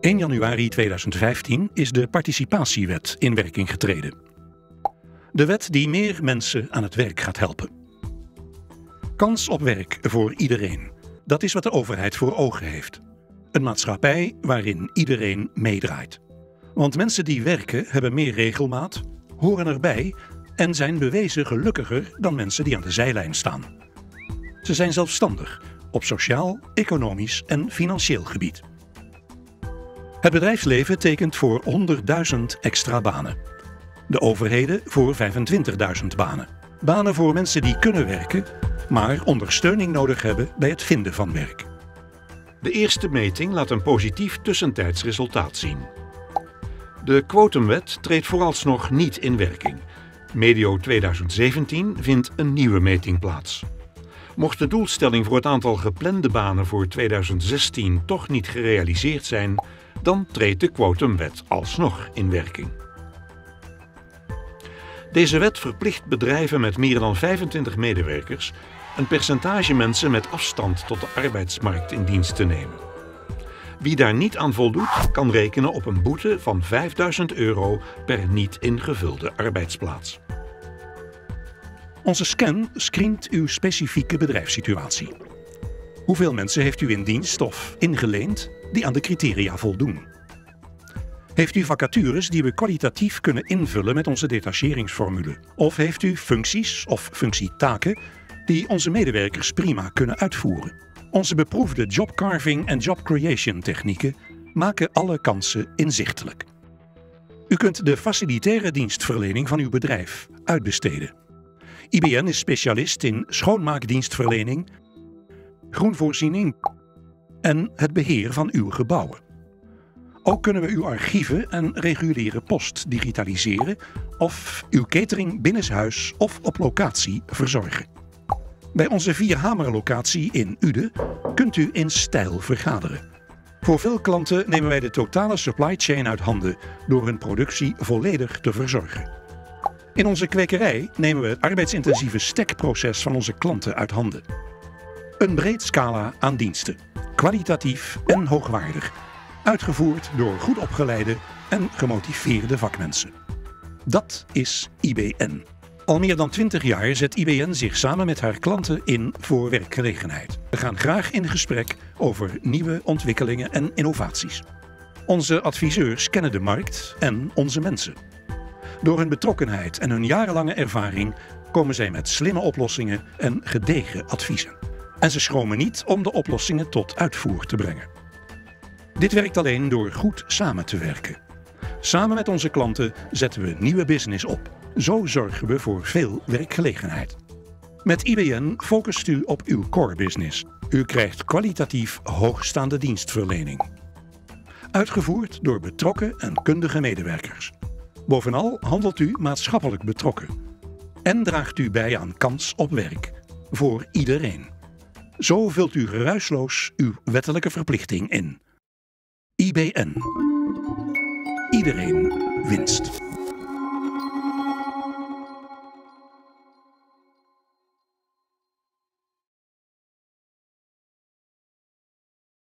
1 januari 2015 is de participatiewet in werking getreden. De wet die meer mensen aan het werk gaat helpen. Kans op werk voor iedereen. Dat is wat de overheid voor ogen heeft. Een maatschappij waarin iedereen meedraait. Want mensen die werken hebben meer regelmaat, horen erbij en zijn bewezen gelukkiger dan mensen die aan de zijlijn staan. Ze zijn zelfstandig op sociaal, economisch en financieel gebied. Het bedrijfsleven tekent voor 100.000 extra banen. De overheden voor 25.000 banen. Banen voor mensen die kunnen werken, maar ondersteuning nodig hebben bij het vinden van werk. De eerste meting laat een positief tussentijds resultaat zien. De quotumwet treedt vooralsnog niet in werking. Medio 2017 vindt een nieuwe meting plaats. Mocht de doelstelling voor het aantal geplande banen voor 2016 toch niet gerealiseerd zijn, dan treedt de quotumwet alsnog in werking. Deze wet verplicht bedrijven met meer dan 25 medewerkers een percentage mensen met afstand tot de arbeidsmarkt in dienst te nemen. Wie daar niet aan voldoet, kan rekenen op een boete van 5000 euro per niet ingevulde arbeidsplaats. Onze scan screent uw specifieke bedrijfssituatie. Hoeveel mensen heeft u in dienst of ingeleend die aan de criteria voldoen? Heeft u vacatures die we kwalitatief kunnen invullen met onze detacheringsformule? Of heeft u functies of functietaken die onze medewerkers prima kunnen uitvoeren? Onze beproefde jobcarving en job creation technieken maken alle kansen inzichtelijk. U kunt de facilitaire dienstverlening van uw bedrijf uitbesteden. IBN is specialist in schoonmaakdienstverlening, groenvoorziening en het beheer van uw gebouwen. Ook kunnen we uw archieven en reguliere post digitaliseren of uw catering binnenshuis of op locatie verzorgen. Bij onze Vierhamer-locatie in Uden kunt u in stijl vergaderen. Voor veel klanten nemen wij de totale supply chain uit handen door hun productie volledig te verzorgen. In onze kwekerij nemen we het arbeidsintensieve stekproces van onze klanten uit handen. Een breed scala aan diensten, kwalitatief en hoogwaardig, uitgevoerd door goed opgeleide en gemotiveerde vakmensen. Dat is IBN. Al meer dan 20 jaar zet IBN zich samen met haar klanten in voor werkgelegenheid. We gaan graag in gesprek over nieuwe ontwikkelingen en innovaties. Onze adviseurs kennen de markt en onze mensen. Door hun betrokkenheid en hun jarenlange ervaring komen zij met slimme oplossingen en gedegen adviezen. En ze schromen niet om de oplossingen tot uitvoer te brengen. Dit werkt alleen door goed samen te werken. Samen met onze klanten zetten we nieuwe business op. Zo zorgen we voor veel werkgelegenheid. Met IBN focust u op uw core business. U krijgt kwalitatief hoogstaande dienstverlening. Uitgevoerd door betrokken en kundige medewerkers. Bovenal handelt u maatschappelijk betrokken. En draagt u bij aan kans op werk. Voor iedereen. Zo vult u geruisloos uw wettelijke verplichting in. IBN. Iedereen winst.